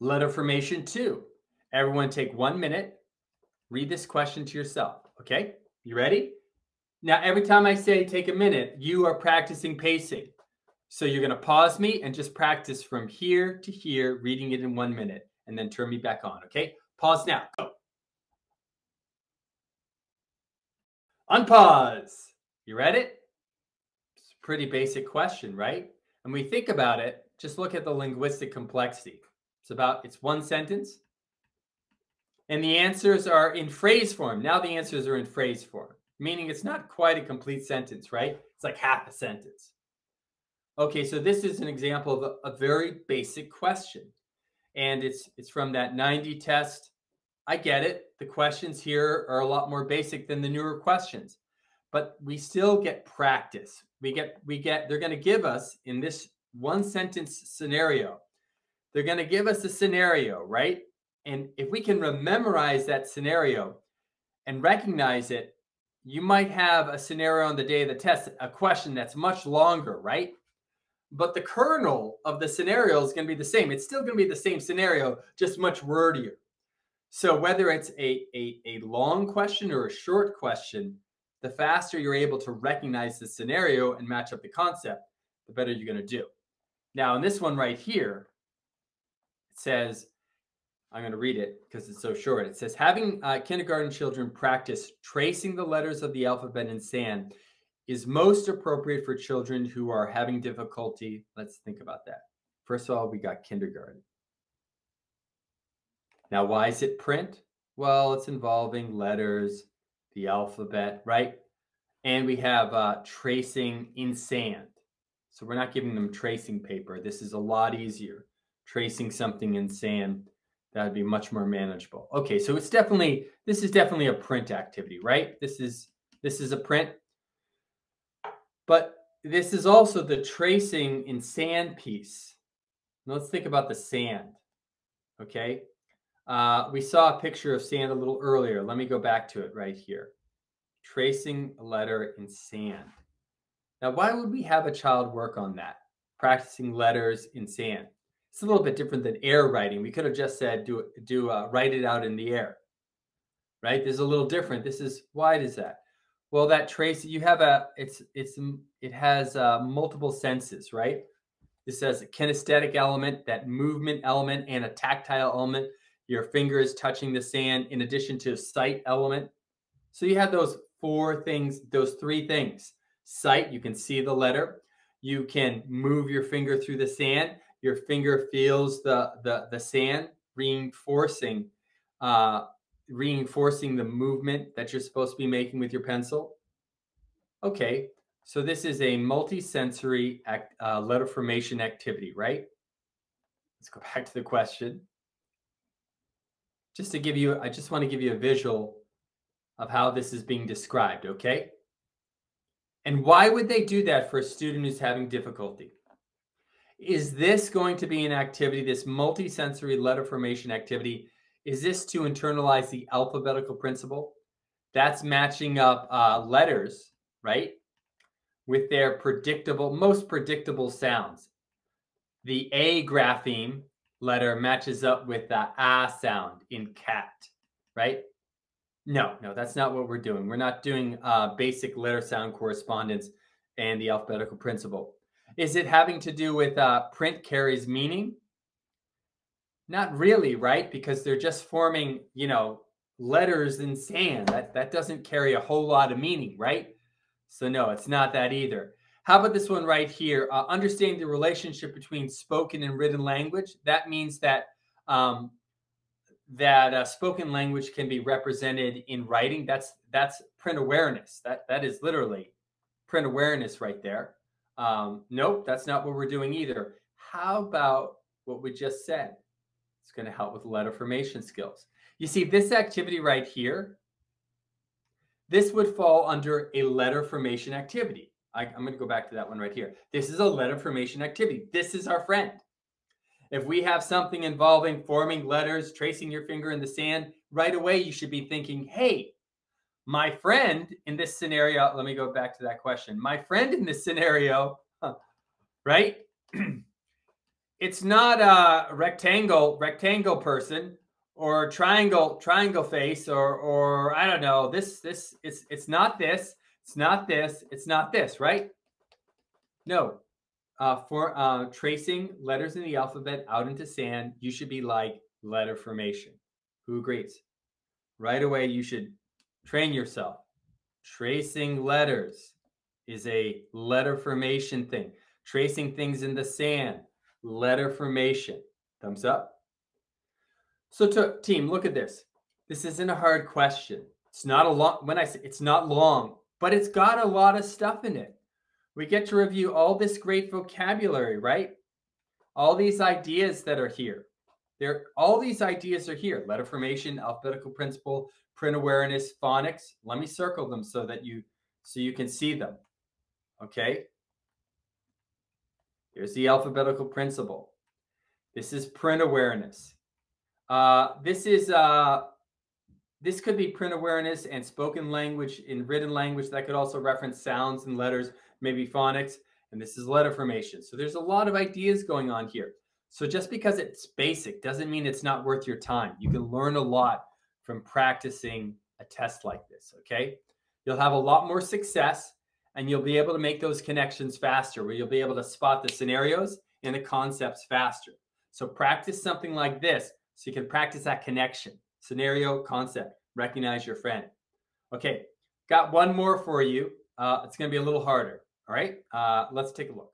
Letter formation two. Everyone take one minute. Read this question to yourself. Okay. You ready? Now, every time I say take a minute, you are practicing pacing. So you're going to pause me and just practice from here to here, reading it in one minute, and then turn me back on. Okay. Pause now. Go. Unpause. You read it? It's a pretty basic question, right? And we think about it, just look at the linguistic complexity. It's about, it's one sentence. And the answers are in phrase form. Now the answers are in phrase form, meaning it's not quite a complete sentence, right? It's like half a sentence. Okay, so this is an example of a, a very basic question. And it's it's from that 90 test. I get it. The questions here are a lot more basic than the newer questions. But we still get practice. We get we get they're going to give us in this one sentence scenario. They're going to give us a scenario, right? And if we can memorize that scenario and recognize it, you might have a scenario on the day of the test, a question that's much longer, right? But the kernel of the scenario is going to be the same. It's still going to be the same scenario, just much wordier. So whether it's a, a, a long question or a short question, the faster you're able to recognize the scenario and match up the concept, the better you're going to do. Now, in this one right here, says, I'm going to read it because it's so short. It says, having uh, kindergarten children practice tracing the letters of the alphabet in sand is most appropriate for children who are having difficulty. Let's think about that. First of all, we got kindergarten. Now, why is it print? Well, it's involving letters, the alphabet, right? And we have uh, tracing in sand. So we're not giving them tracing paper. This is a lot easier. Tracing something in sand, that would be much more manageable. Okay, so it's definitely, this is definitely a print activity, right? This is, this is a print. But this is also the tracing in sand piece. Let's think about the sand. Okay. Uh, we saw a picture of sand a little earlier. Let me go back to it right here. Tracing a letter in sand. Now, why would we have a child work on that? Practicing letters in sand. It's a little bit different than air writing. We could have just said, do, do uh, write it out in the air, right? This is a little different. This is, why is that? Well, that trace you have a it's it's it has uh, multiple senses, right? This has a kinesthetic element, that movement element, and a tactile element. Your finger is touching the sand, in addition to sight element. So you have those four things, those three things. Sight, you can see the letter. You can move your finger through the sand. Your finger feels the the the sand, reinforcing uh, reinforcing the movement that you're supposed to be making with your pencil? Okay, so this is a multisensory act, uh, letter formation activity, right? Let's go back to the question. Just to give you, I just want to give you a visual of how this is being described, okay? And why would they do that for a student who's having difficulty? Is this going to be an activity, this multisensory letter formation activity, is this to internalize the alphabetical principle? That's matching up uh, letters, right? With their predictable, most predictable sounds. The A grapheme letter matches up with the A sound in cat, right? No, no, that's not what we're doing. We're not doing uh, basic letter sound correspondence and the alphabetical principle. Is it having to do with uh, print carries meaning? Not really, right? Because they're just forming, you know, letters in sand. That that doesn't carry a whole lot of meaning, right? So no, it's not that either. How about this one right here? Uh, understanding the relationship between spoken and written language. That means that um, that uh, spoken language can be represented in writing. That's that's print awareness. That that is literally print awareness right there. Um, nope, that's not what we're doing either. How about what we just said? It's going to help with letter formation skills. You see this activity right here, this would fall under a letter formation activity. I, am going to go back to that one right here. This is a letter formation activity. This is our friend. If we have something involving forming letters, tracing your finger in the sand, right away you should be thinking, hey, my friend in this scenario, let me go back to that question. My friend in this scenario, right, it's not a rectangle rectangle person or triangle triangle face or or I don't know this this it's it's not this it's not this it's not this right? No. Uh, for uh, tracing letters in the alphabet out into sand you should be like letter formation. Who agrees? Right away you should train yourself tracing letters is a letter formation thing tracing things in the sand letter formation. Thumbs up. So to team, look at this. This isn't a hard question. It's not a long, when I say it's not long, but it's got a lot of stuff in it. We get to review all this great vocabulary, right? All these ideas that are here. There, all these ideas are here. Letter formation, alphabetical principle, print awareness, phonics. Let me circle them so that you so you can see them. Okay. Here's the alphabetical principle. This is print awareness. Uh, this is uh, this could be print awareness and spoken language in written language that could also reference sounds and letters, maybe phonics. And this is letter formation. So there's a lot of ideas going on here. So just because it's basic doesn't mean it's not worth your time. You can learn a lot from practicing a test like this. Okay. You'll have a lot more success and you'll be able to make those connections faster where you'll be able to spot the scenarios and the concepts faster. So practice something like this so you can practice that connection, scenario, concept, recognize your friend. Okay, got one more for you. Uh, it's going to be a little harder. All right, uh, let's take a look.